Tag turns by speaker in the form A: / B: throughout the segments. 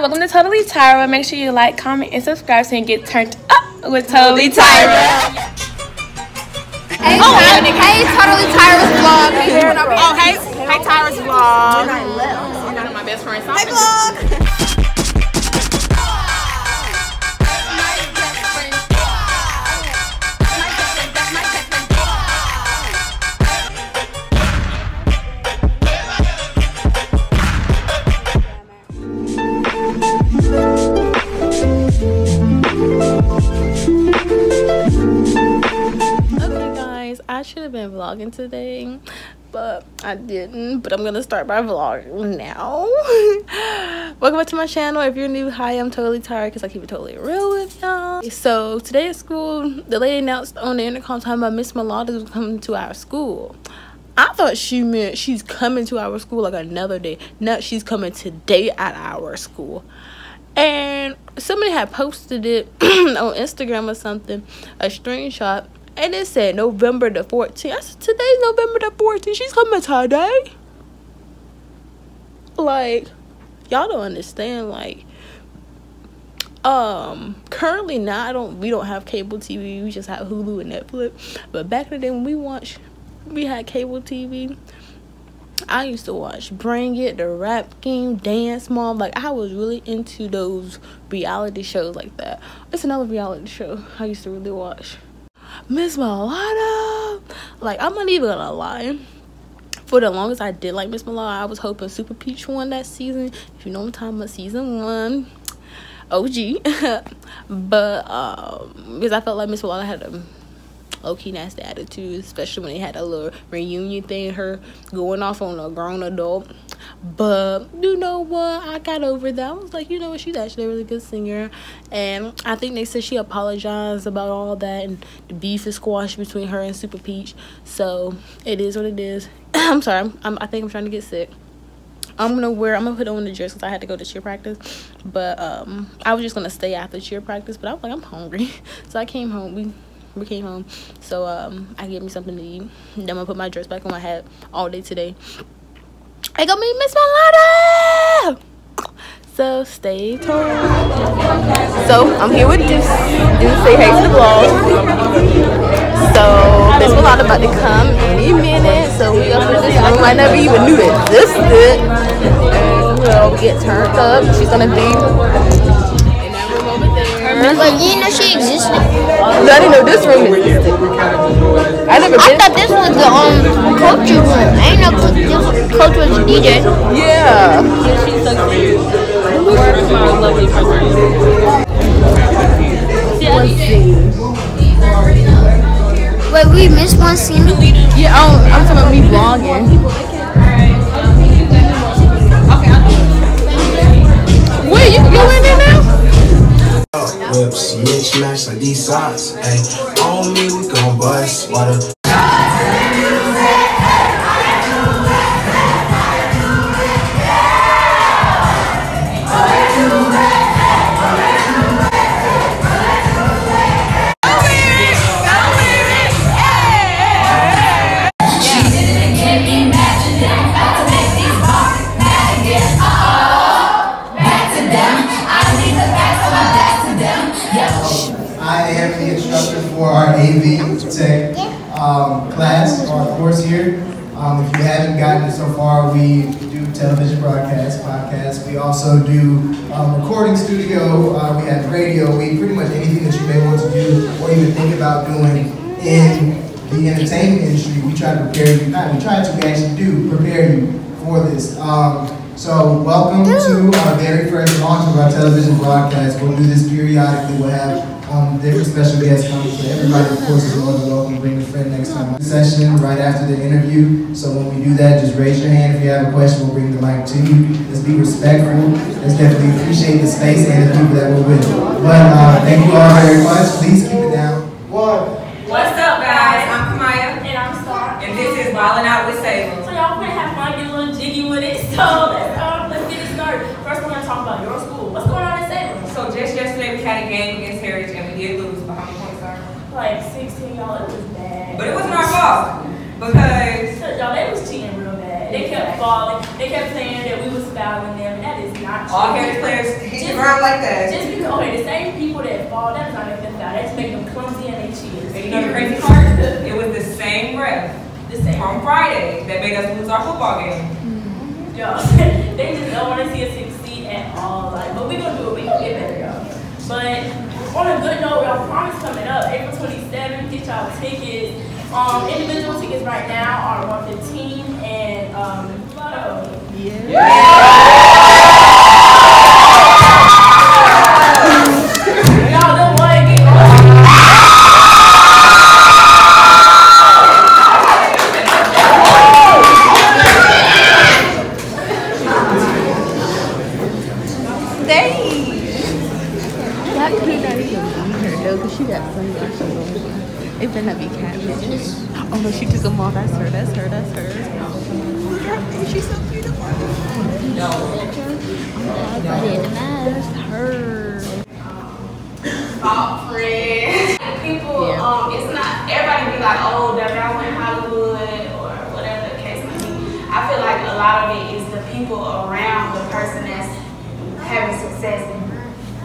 A: welcome to Totally Tyra. Make sure you like, comment, and subscribe so you can get turned up with Totally Tyra.
B: Hey, oh, hey, hey, Totally Tyra's vlog.
A: Oh, hey, hey, Tyra's vlog. One of my best friends.
B: Hey, vlog.
A: I should have been vlogging today, but I didn't. But I'm gonna start my vlog now. Welcome back to my channel. If you're new, hi, I'm Totally Tyra because I keep it totally real with y'all. So today at school, the lady announced on the intercom time about Miss Mulatto was coming to our school. I thought she meant she's coming to our school like another day. No, she's coming today at our school. And somebody had posted it on Instagram or something, a screenshot and it said November the 14th. I said, today's November the 14th. She's coming today. Like, y'all don't understand. Like, um, currently now I don't. We don't have cable TV. We just have Hulu and Netflix. But back in the day when we watched, we had cable TV. I used to watch Bring It, The Rap Game, Dance Mom. Like I was really into those reality shows like that. It's another reality show I used to really watch. Miss Mulatto. Like, I'm not even gonna lie. For the longest I did like Miss Mulatto, I was hoping Supa Peach won that season. If you know what I'm talking about, season one. OG. but, um, because I felt like Miss Mulatto had a low key nasty attitude, especially when they had a little reunion thing, her going off on a grown adult. But you know what? I got over that. I was like, you know what? She's actually a really good singer. And I think they said she apologized about all that and the beef is squashed between her and Supa Peach. So it is what it is. I'm sorry. I'm, I'm, I think I'm trying to get sick. I'm gonna wear I'm gonna put on the dress because I had to go to cheer practice but um I was just gonna stay after cheer practice but I was like I'm hungry so I came home we we came home so um I gave me something to eat then I'm gonna put my dress back on my hat all day today I got me Miss Mulatto. So stay tuned. So I'm here with Deuce. Deuce say hey to the vlog. So Miss Mulatto about to come any minute. So we up in this room. I never even knew it existed. And we'll get turned up. She's gonna be
B: but you know she existed?
A: No, I didn't know this room existed. I never
B: I thought this was the um culture room. I didn't know this coach was a DJ.
A: Yeah. She's so cute. lovely
B: Wait, we missed one scene?
A: Yeah, I'm, I'm talking about me vlogging. Wait, you, you in there now? Whips, mismatch match like these socks. Hey, on me, we gon' bust. Water.
C: television We also do um, recording studio. Uh, we have radio. We pretty much anything that you may want to do or even think about doing in the entertainment industry. We try to prepare you. Not we try to we actually do prepare you for this. Um, so welcome to our very first launch of our television broadcast. We'll do this periodically. We'll have um, different special guests coming. So everybody, of course, is more than welcome bring a friend next time. Session right after the interview. So when we do that, just raise your hand if you have a question. We'll bring the mic to you. Let's be respectful. Let's definitely appreciate the space and the people that we're with. But uh, thank you all very much. Please keep it down.
D: One. What's up, guys? I'm Kamaya. And I'm Star. And this is Wildin' Out with Salem.
E: So y'all gonna have fun, get a little jiggy with it. So let's, um, let's get it started. First, we're gonna talk about your school. What's going on in Salem?
D: So just yesterday, we had a game against Heritage did lose, but how many points are?
E: Like 16, y'all. It was bad.
D: But it wasn't our fault because
E: y'all they was cheating real bad. They kept falling. They kept saying that we was fouling them, and that is not true.
D: All Kansas players hit the ground like that.
E: Just because, okay, the same people that fall, that does not make them foul. That just make them clumsy and they cheat.
D: And you know the crazy part? It was the same ref
E: The same.
D: from Friday that made us lose our football game.
E: Y'all, they just don't want to see us succeed at all. Like, but we gonna do it. We gonna get better, y'all. But on a good note, y'all promise coming up, April 27th, get y'all tickets. Um, individual tickets right now are 115 and um, uh, y'all
A: It better not be catfish. Oh no, she took them off. That's her. That's her. That's her. She's so beautiful. No. That's her.
F: fault friends. People,
A: Yeah.
F: um, it's not everybody be like, oh, that girl went Hollywood or whatever the case may be. I feel like a lot of it is the people around the person that's having success and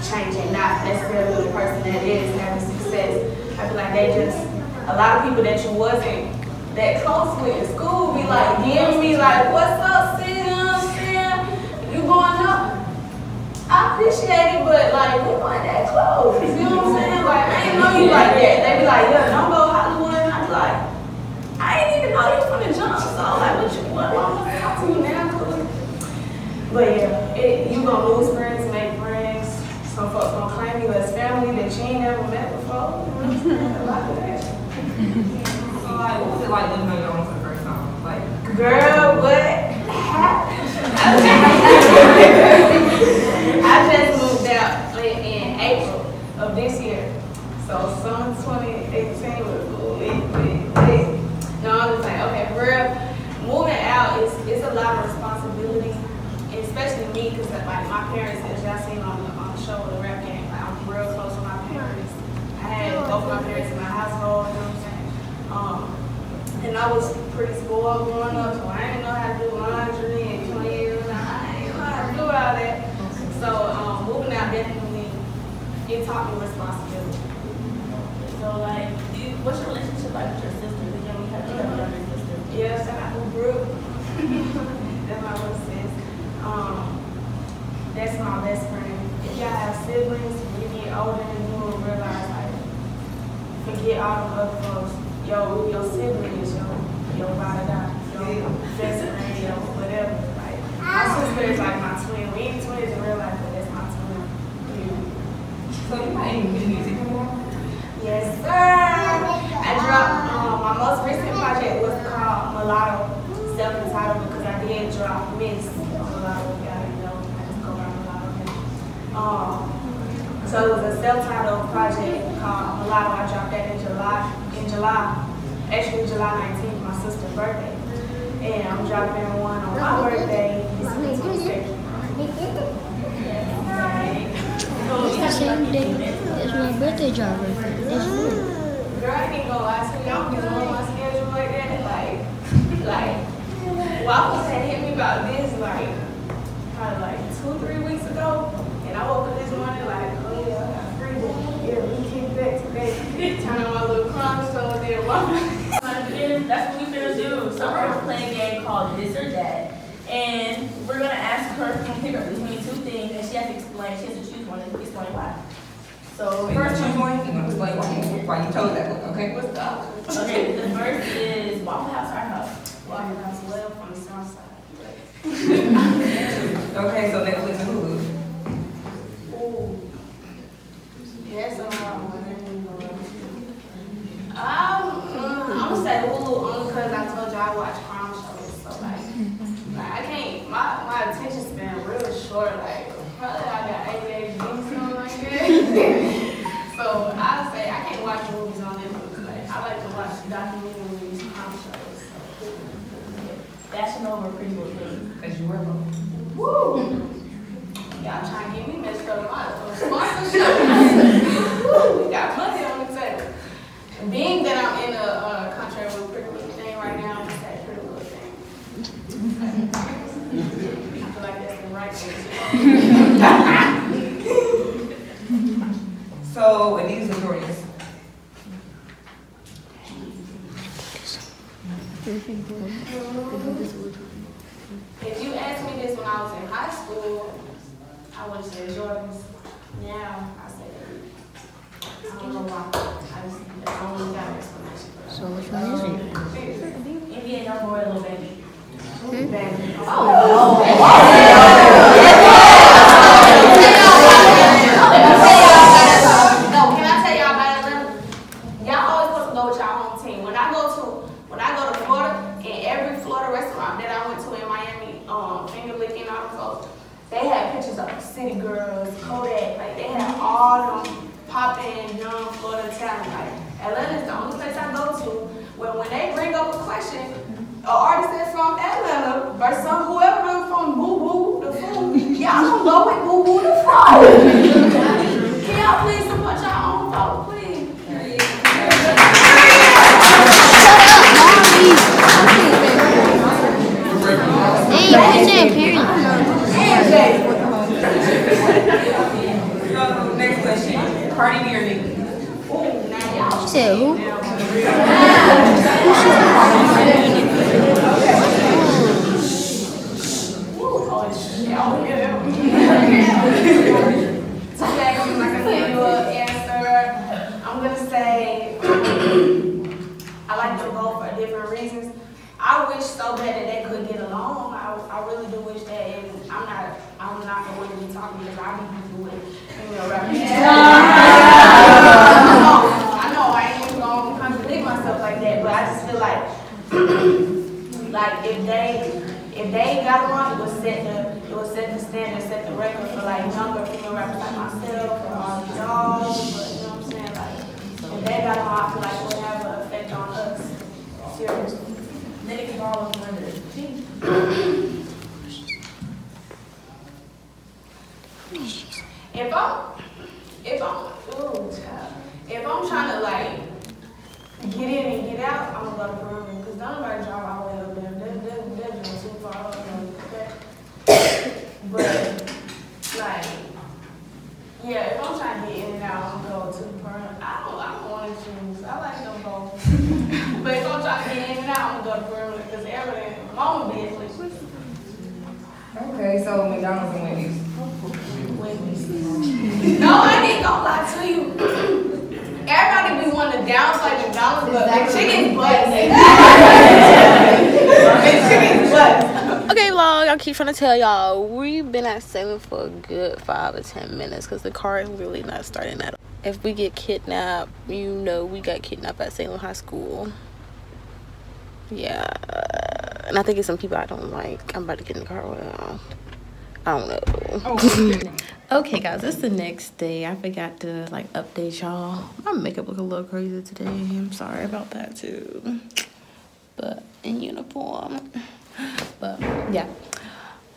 F: changing, not necessarily the person that is having success. I feel like they just a lot of people that you wasn't that close with in school be like, giving me like, what's up, sis? You I'm going up? I appreciate it, but like we weren't that close. You know what I'm saying? Like I didn't know you like that. They be like, yeah, don't go Hollywood. And I be like, I didn't even know you from the jump. So like, what you what? Why am I talking to you now? But yeah, it, you gonna lose friends. What
D: was it like living on your own for the first time? Like,
F: Girl, what I just moved out in, in April of this year. So summer 2018 was lit, lit, lit. No, I'm just like, okay, for real, moving out is it's a lot of responsibility, and especially me, because like my parents, as y'all seen on the, on the show, the rap game, like, I'm real close with my parents. I had both my parents in my household, you know what I'm saying? Um, and I was spoiled growing up, so I didn't know how to do laundry and clean. I didn't know how to do all that. So um, moving out definitely, it taught me responsibility.
E: So like, do you, what's your relationship like with your sister? Because you you have, have a younger sister.
F: Yeah, shout out to Brooke. that's my little sis. Um, that's my best friend. If y'all have siblings, when you get older, and you will realize like, forget all the other folks. Yo, your sibling is your, your ride or best friend, your whatever. Like, my sister is like my twin. We ain't twins in real life, but that's my twin. Yeah.
D: so you not even do music anymore?
F: Yes, sir. I dropped, um, my most recent project was called Mulatto, self-entitled, because I did drop Miss Mulatto, y'all know, I just go by Mulatto. Um, so it was a self-titled project called Mulatto, I dropped that in July, in July, actually July nineteenth, my sister's birthday. And I'm dropping one on my birthday, twenty-second.
B: Same day as my birthday job. It's good.
F: Girl, I can't go lie to you. I don't be on my schedule like that. Like, like, Waffles had hit me about this, like, probably like two, three weeks ago. And I woke up this morning like, oh yeah, I got free. Yeah, we came back today. Turn on my little crime store there. Waffles.
E: So we're gonna play a game called This or That. And we're gonna ask her to pick up between two things and she has to explain, she has to choose one and explain why. So
D: Wait,
E: first
D: choose
E: one,
D: one, and explain why you, why you chose that one, okay?
F: What's up?
E: okay, the first is Waffle House or House?
F: Waffle House well from the south side.
D: Okay, so Netflix and Hulu.
F: Ooh. Yes, um, um, I'm gonna say Hulu only because I told you I watch crime shows, so like, like I can't, my, my attention span real short, like, probably I got ADHD or something like that. so I say I can't watch movies on Netflix, like, I like to watch documentaries, crime shows.
E: Fashion over pretty thing.
D: Cause you were low.
F: Woo! Y'all trying to get me messed up. My sponsorship.
D: so, and these authorities.
F: If you asked me this when I was in high school, I would have said Jordans. Now, I say I don't know why. I just, I only got an explanation.
B: So, which one is it?
E: NBA Youngboy Lil Baby.
F: Hmm? Baby. Oh, oh. oh. An artist that's from Atlanta versus some whoever them from Boo Boo the Fool, y'all don't go with Boo Boo the Fraud. Can y'all please support your own vote, please?
B: Hey, you said period.
F: And
D: So, next question. Cardi B or Nicki?
F: Ooh, now y'all.
B: You said who?
F: Today, I'm not gonna give you an answer. I'm gonna say, I like them both for different reasons. I wish so bad that they could get along. I, I really do wish that, and I'm not, I'm not the one to be talking because I be people with female rappers. I know, I know, I ain't even gonna contradict myself like that, but I just feel like, like if they, got along, it would set the, it would set the standard, set the record for like younger female rappers like myself or all dogs, but you know what I'm saying, like, if they got along, I feel like it would have an effect on us, seriously.
E: Nicki Ball was one of the
F: If I'm, if I'm, ooh, child. if I'm trying to like get in and get out, I'm gonna go to Peru because don't nobody drive all the way up there. That, that, that joint too far up there. Okay? But like, yeah, if I'm trying to get in and out, I'm gonna go to Peru. I don't, I don't want to choose. I like them both. but if I'm trying to get in and out, I'm gonna go to Peru because everybody, mama be at least.
D: Okay, so McDonald's and Wendy's.
F: No, I ain't gonna lie to you. Everybody be wanting to downplay McDonald's, but McChicken's butts. McChicken's butts.
A: Okay, vlog. I keep trying to tell y'all we've been at Salem for a good five or ten minutes because the car is really not starting at all. If we get kidnapped, you know we got kidnapped at Salem High School. Yeah, and I think it's some people I don't like. I'm about to get in the car with. I don't know. okay, guys, it's the next day. I forgot to like update y'all. My makeup look a little crazy today. I'm sorry about that too. But in uniform. But yeah.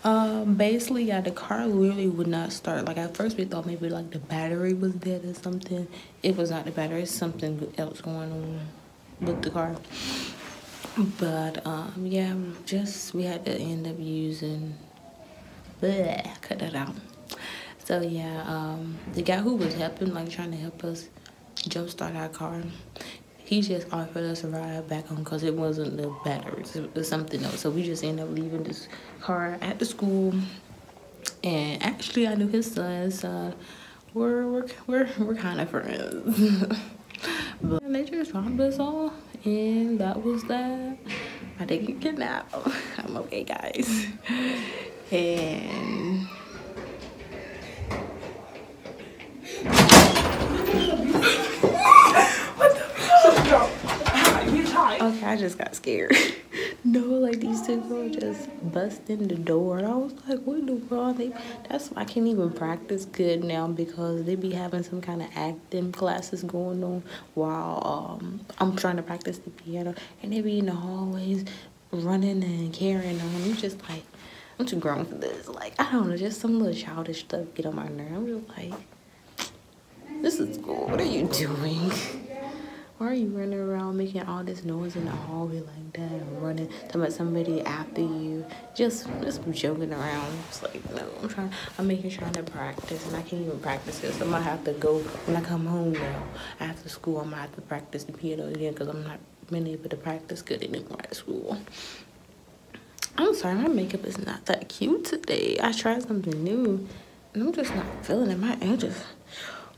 A: Um, basically, yeah, the car literally would not start. Like at first, we thought maybe like the battery was dead or something. It was not the battery. It's something else going on with the car. But um, yeah, just we had to end up using. Bleh, cut that out. So yeah, um, the guy who was helping, like trying to help us jumpstart our car, he just offered us a ride back home because it wasn't the batteries, it was something else. So we just ended up leaving this car at the school. And actually, I knew his son, so we're we're we're, we're kind of friends. but they just dropped us off, and that was that. I didn't get kidnapped. I'm okay, guys. And Okay, I just got scared. no, like these two girls just bust in the door, and I was like, "What the world?" They, that's why I can't even practice good now because they be having some kind of acting classes going on while um I'm trying to practice the piano, and they be in the hallways running and carrying on. I'm just like, I'm too grown for this. Like, I don't know, just some little childish stuff get on my nerve. I'm just like, this is school. What are you doing? Why are you running around making all this noise in the hallway like that? And running, talking about somebody after you. Just, just joking around. It's like, no, I'm trying, I'm making sure to practice, and I can't even practice it. So I'm gonna have to go when I come home now. After school, I'm gonna have to practice the piano again because I'm not been able to practice good anymore at school. I'm sorry, my makeup is not that cute today. I tried something new, and I'm just not feeling it. My edges.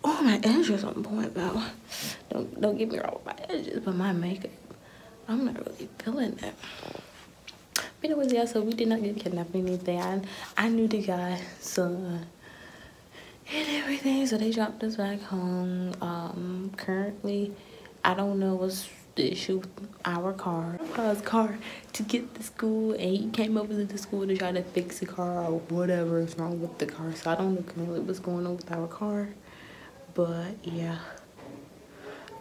A: Oh, my edges on point though. Don't don't get me wrong with my edges, but my makeup, I'm not really feeling it. But anyways, yeah, so we did not get kidnapped or anything. I, I knew the guy, so and everything, so they dropped us back home. Um, currently, I don't know what's the issue our car. Our car to get to school, and he came over to the school to try to fix the car or whatever is wrong with the car. So I don't know currently what's going on with our car. But yeah.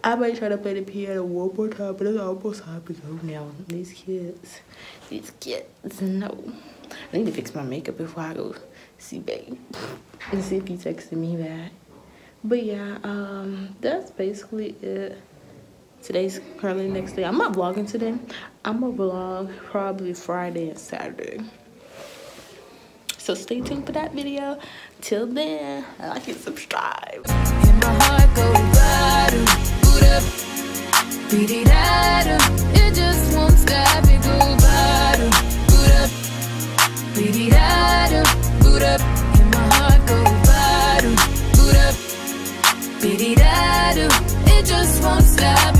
A: I might try to play the piano one more time, but it's almost time to go now. These kids, these kids, no. I need to fix my makeup before I go see babe and see if he texted me back. But yeah, um, that's basically it. Today's currently the next day. I'm not vlogging today. I'm going to vlog probably Friday and Saturday. So stay tuned for that video. Till then, like and subscribe.
G: My heart go it just won't stop.